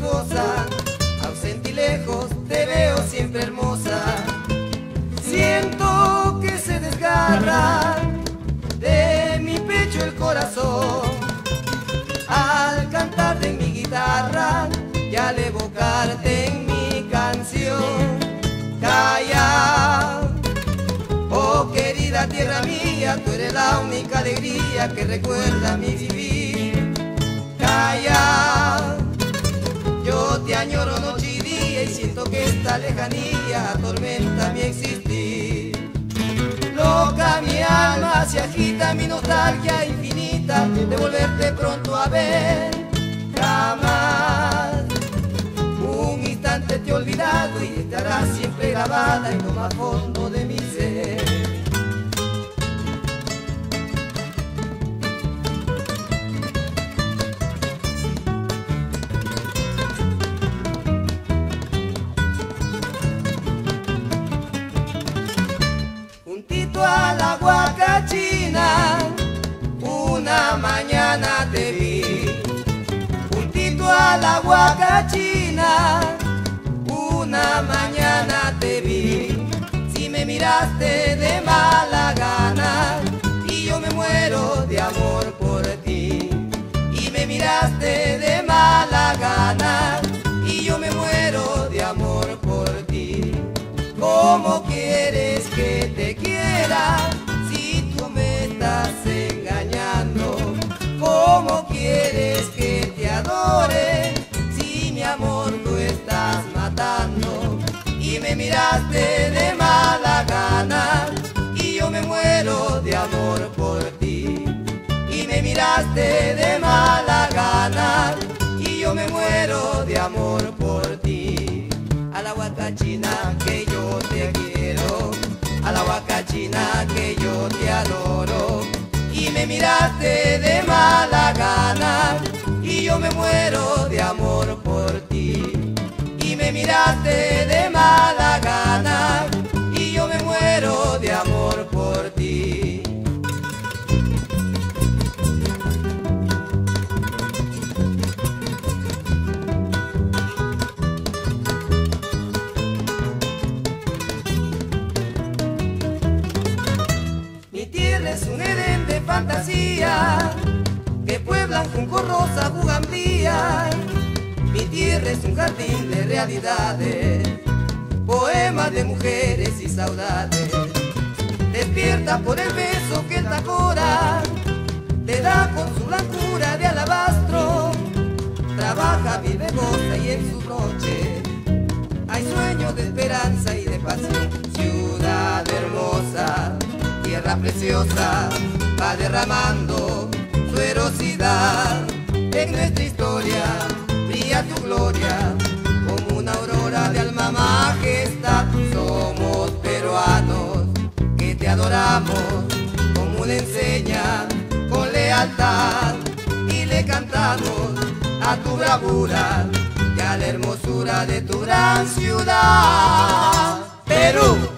rosa, ausente y lejos te veo siempre hermosa. Siento que se desgarra de mi pecho el corazón al cantarte en mi guitarra y al evocarte en mi canción. Calla, oh querida tierra mía, tú eres la única alegría que recuerda mi vivir. Esta lejanía atormenta mi existir. Loca mi alma se agita, mi nostalgia infinita de volverte pronto a ver. Jamás un instante te he olvidado y estarás siempre grabada en lo más fondo de mi ser. La guacachina, una mañana te vi. Si me miraste de mala gana, y yo me muero de amor por ti. Y me miraste de mala gana, y yo me muero de amor por ti. ¿Cómo Miraste de mala gana y yo me muero de amor por ti. Y me miraste de mala gana y yo me muero de amor por ti. A la guacachina que yo te quiero, a la guacachina que yo te adoro. Y me miraste de mala gana y yo me muero de amor fantasía que pueblan junco rosa bugambría. Mi tierra es un jardín de realidades, poemas de mujeres y saudades. Despierta por el beso que el tacora te da con su blancura de alabastro. Trabaja, vive, goza y en su noche hay sueños de esperanza y de pasión. Ciudad hermosa, tierra preciosa, va derramando su erosidad. En nuestra historia brilla tu gloria como una aurora de alma majestad. Somos peruanos que te adoramos como una enseña con lealtad y le cantamos a tu bravura y a la hermosura de tu gran ciudad. Perú.